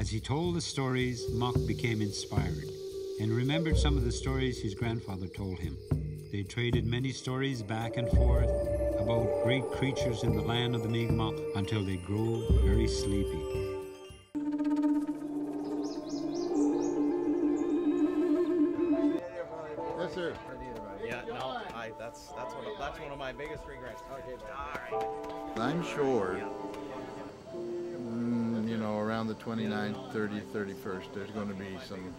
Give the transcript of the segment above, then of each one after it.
As he told the stories, Muck became inspired and remembered some of the stories his grandfather told him. They traded many stories back and forth about great creatures in the land of the Mi'kmaq until they grew very sleepy. Yes, sir. Yeah, no, I, that's that's one of, that's one of my biggest regrets. Okay, all right. I'm sure, you know, around the 29th, 30th, 31st, there's going to be some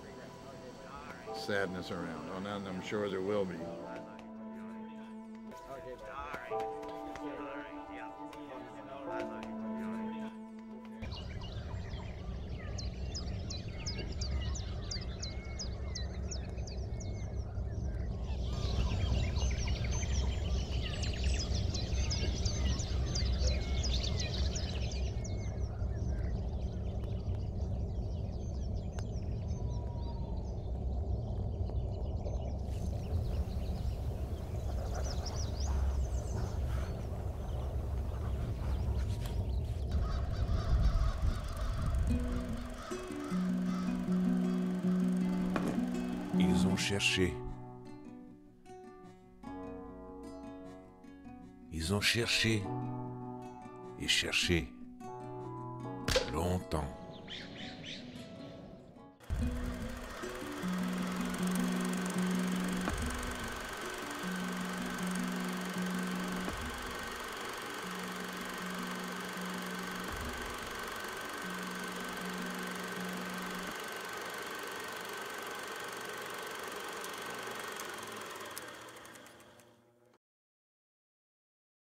sadness around, oh, and I'm sure there will be. Ils ont cherché. Ils ont cherché et cherché longtemps.